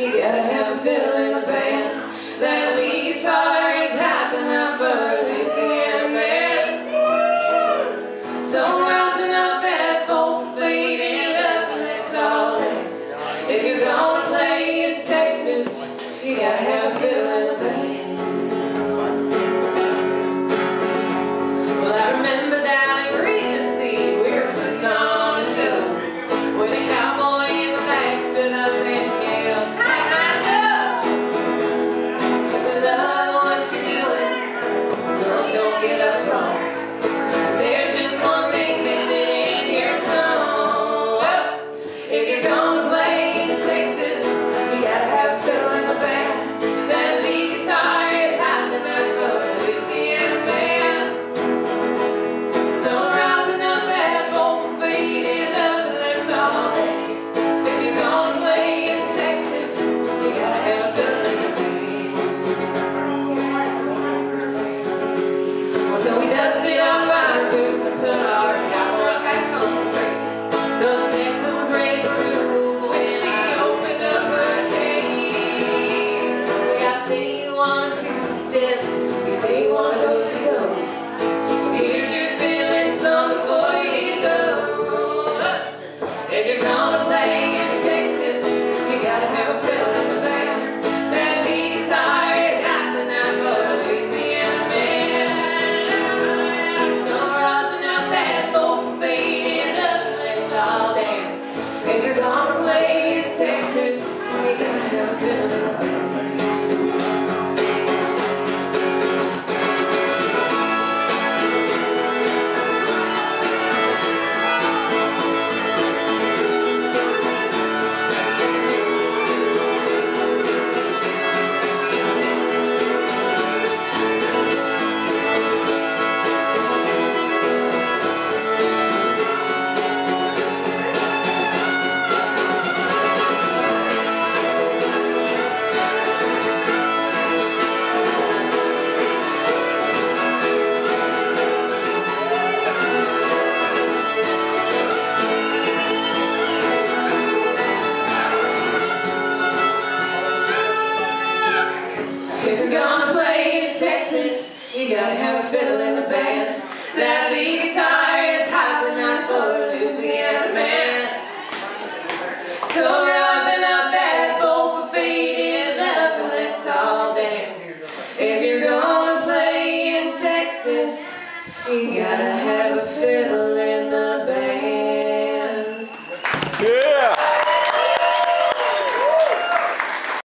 You gotta have a fiddle in the band. That leaves heartaches ain't tapping that fur. They see man. Somewhere enough that both feet in up in its always. If you're gonna play in Texas, you gotta have a fiddle in the band. If you're gonna play If you're gonna play in Texas, you gotta have a fiddle in the band. That lead guitar is hot but not for a Louisiana man. So rising up that bowl for and up and let's all dance. If you're gonna play in Texas, you gotta